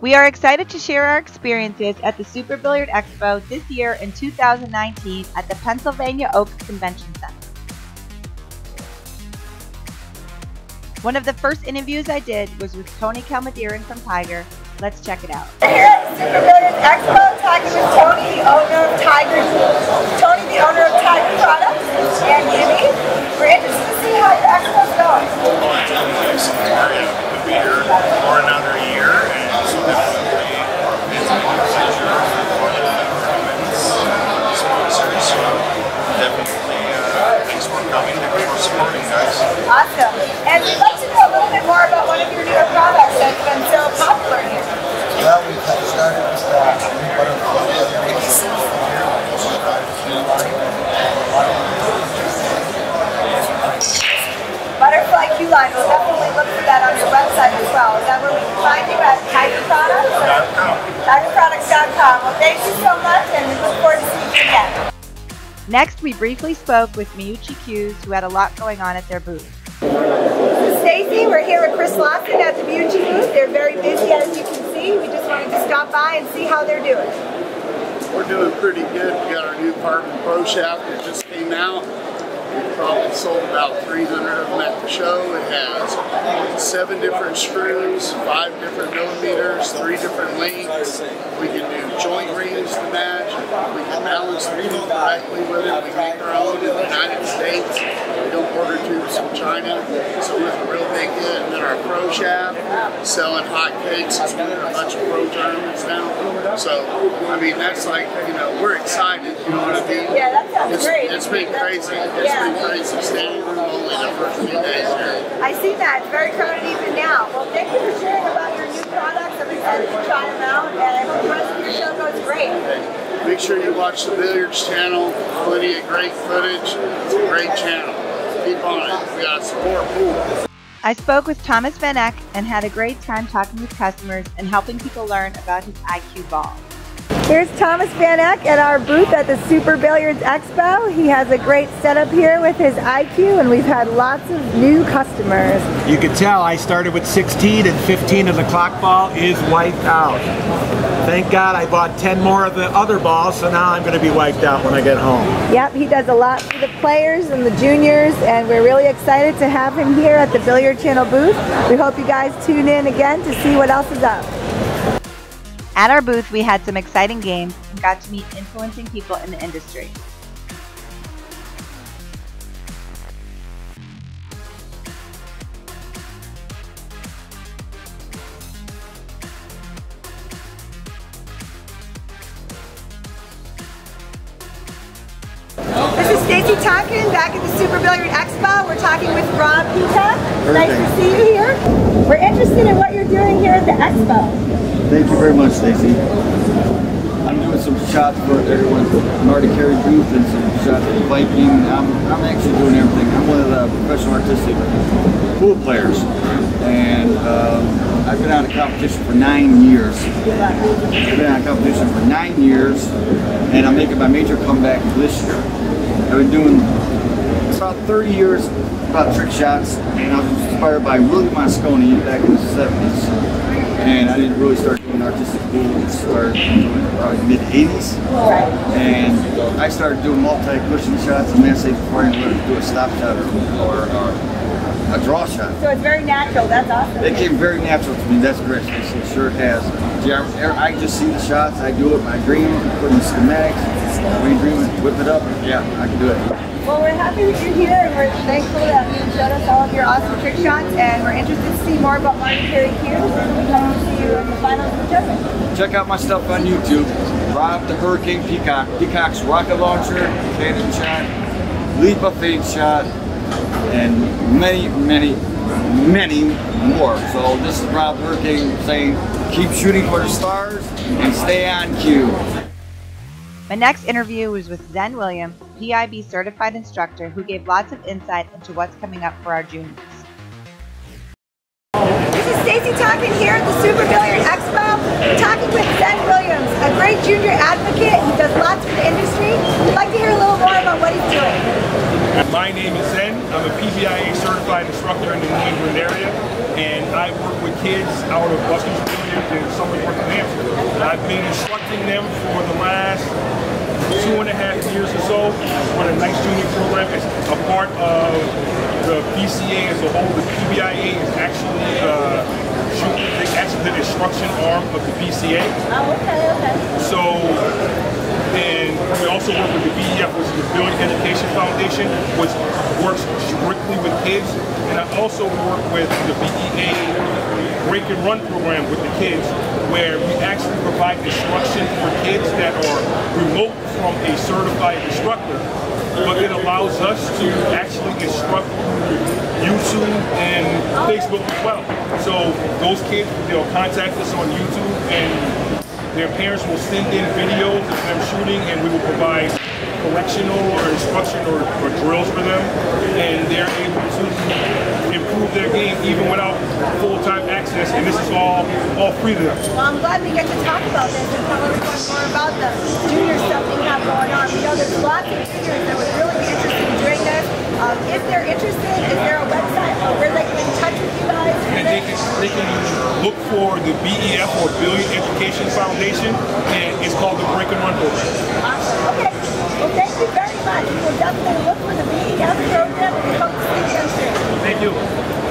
We are excited to share our experiences at the Super Billiard Expo this year in 2019 at the Pennsylvania Oaks Convention Center. One of the first interviews I did was with Tony Kalmadiran from Tiger. Let's check it out. Here at Super Billiard Expo, talking with Tony, the owner of Tiger. Tony, the owner of Tiger Products, and Jimmy. We're interested to see how your expo's going. Oh, it's a nice area. We'll be here for another year, and so definitely it's a pleasure for one of the tournaments uh, sponsors. So definitely, uh, thanks for coming. Thanks for supporting, guys. Awesome. And we'd like to know a little bit more about one of your newer products that's been so popular here. Well, we kind of started with uh, butterfly. Butterfly Q line. We'll definitely look for that on your website as well. Is that where we can find you at Tiger Products? TigerProducts.com. Well, thank you so much, and we look forward to seeing you again. Next, we briefly spoke with Miyuchi Q's, who had a lot going on at their booth. Stacy, we're here with Chris Lawson at the Beauty booth. They're very busy, as you can see. We just wanted to stop by and see how they're doing. We're doing pretty good. We got our new Carbon Pro shaft that just came out. We probably sold about 300 of them at the show. It has seven different screws, five different millimeters, three different lengths. We can do joint rings to match. We can balance the tube directly with it. We make our own in the United States. We don't order tubes from China. So it's a real big hit. And then our Pro shaft, selling hot cakes. It's doing a bunch of pro tournaments now. So, I mean, that's like, you know, we're excited. You know what I mean? Yeah, that sounds It's, great. it's been crazy. It's Yeah. been crazy standing room only the first few days here. I see that. It's very crowded even now. Well, thank you for sharing about your new products. I'm excited to try them out, and I hope the rest of your show goes. Make sure you watch the Billiards channel. Plenty of great footage. It's a great channel. Keep on it. We got support pool. I spoke with Thomas Van Eck and had a great time talking with customers and helping people learn about his IQ ball. Here's Thomas Van Eck at our booth at the Super Billiards Expo. He has a great setup here with his IQ, and we've had lots of new customers. You can tell I started with 16 and 15 of the clock ball is wiped out. Thank God I bought 10 more of the other balls, so now I'm going to be wiped out when I get home. Yep, he does a lot for the players and the juniors, and we're really excited to have him here at the Billiard Channel booth. We hope you guys tune in again to see what else is up. At our booth, we had some exciting games and got to meet influencing people in the industry. Tonkin back at the Super Billiard Expo. We're talking with Rob Pita. Nice to see you here. We're interested in what you're doing here at the Expo. Thank you very much, Stacy. I'm doing some shots for everyone, Marty Carey booth and some shots for Viking. I'm, I'm actually doing everything. I'm one of the professional artistic pool players. And um, I've been out of competition for nine years. I've been out of competition for nine years, and I'm making my major comeback this year. I've been doing about 30 years about trick shots, and I was inspired by Willie Mosconi back in the 70s. And I didn't really start doing artistic pool until probably mid 80s. And I started doing multi-cushion shots and that's before I learned to do a stop shot or, or, or a draw shot. So it's very natural. That's awesome. It came very natural to me. That's great. It sure has. I just see the shots. I do it my dream. Put in the schematics. Redream it. Whip it up. Yeah, I can do it. Well, we're happy that you're here, and we're thankful that you showed us all of your awesome trick shots, and we're interested to see more about Marty Carey Hughes, and we hope to see you in the finals of the. Check out my stuff on YouTube. Rob the Hurricane Peacock. Peacock's rocket launcher, cannon shot, leap of faith shot, and many, many, many more. So this is Rob Hurricane saying, keep shooting for the stars and stay on cue. My next interview was with Zen William, PBIA certified instructor, who gave lots of insight into what's coming up for our juniors. This is Stacy talking here at the Super Billiard Expo. Talking with Zen Williams, a great junior advocate. He does lots for the industry. We'd like to hear a little more about what he's doing. My name is Zen. I'm a PBIA certified instructor in the New England area, and I work with kids out of Buster's Billiard and Summer North I've been instructing them for the last two and a half years or so for the Knights Junior program. It's a part of the BCA as a whole. The PBIA is actually uh, it's actually the instruction arm of the BCA. Oh, okay, okay. So, and we also work with the BEF, which is the Billiard Education Foundation, which works strictly with kids. And I also work with the BEA Break and Run program with the kids, where we actually provide instruction for kids that are remote from a certified instructor. But it allows us to actually instruct YouTube and Facebook as well. So those kids, they'll contact us on YouTube and their parents will send in videos of them shooting and we will provide correctional or instruction or, or drills for them and they're able to improve their game even without full-time access and this is all all free to them. Well, I'm glad we get to talk about this and tell everyone more about the junior stuff you have going on. We know there's lots of juniors that would really be interested in doing this. Um, if they're interested, is there a website where they can get in touch with you guys? And they can, they can look for the BEF or Billiard Education Foundation and it's called the Break and Run Program. Awesome. Okay. Well, thank you very much. We will definitely look for the BEF program and come to see you soon. Thank you.